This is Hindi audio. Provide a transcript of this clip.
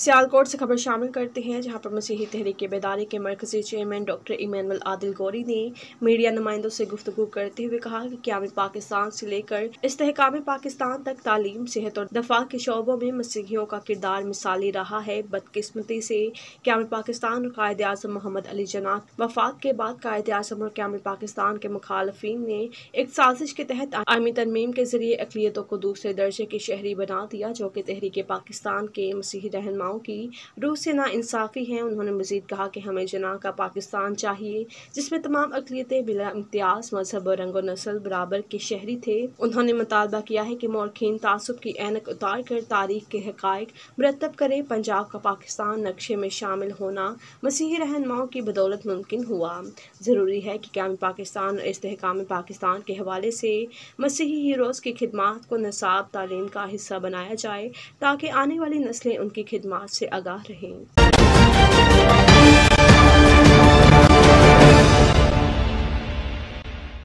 सियालकोट से खबर शामिल करते हैं, जहाँ पर मसीही तहरीक बेदारी के मरकजी chairman doctor Emmanuel Adil Ghauri ने मीडिया नुमाइंदों से गुफ्तु करते हुए कहा कि क्याम पाकिस्तान से लेकर इस्तेकाम पाकिस्तान तक तालीम, सेहत और दफ़ा के शोबों में मसीहियों का किरदार मिसाली रहा है। बदकस्मती से क्याम पाकिस्तान और कायद अजम मोहम्मद अली जना वफात के बाद कायद अजम और क्याम पाकिस्तान के मुखालफी ने एक साजिश के तहत आर्मी तरमीम के ज़रिए अकलीतों को दूसरे दर्जे की शहरी बना दिया, जो कि तहरीक पाकिस्तान के मसीही रहनमा रहनुमाओं की रूह से ना इंसाफ़ी हैं। उन्होंने मजीद कहा कि हमें जना का पाकिस्तान चाहिए, जिसमें तमाम अकलीतें बिला इम्तियाज़, मज़हब और रंग नस्ल बराबर के शहरी थे। उन्होंने मुतालबा किया है कि मौरखीन तासुब की एनक उतार कर तारीख के हकायक मरतब करे। पंजाब का पाकिस्तान नक्शे में शामिल होना मसीही रहनुमाओं की बदौलत मुमकिन हुआ। ज़रूरी है कि क्याम पाकिस्तान और इसकाम पाकिस्तान के हवाले से मसीही हीरोज़ की खिदमत को नसाब तालीम का हिस्सा बनाया जाए, ताकि आने वाली नस्लें उनकी खिदमत से आगाह रहें।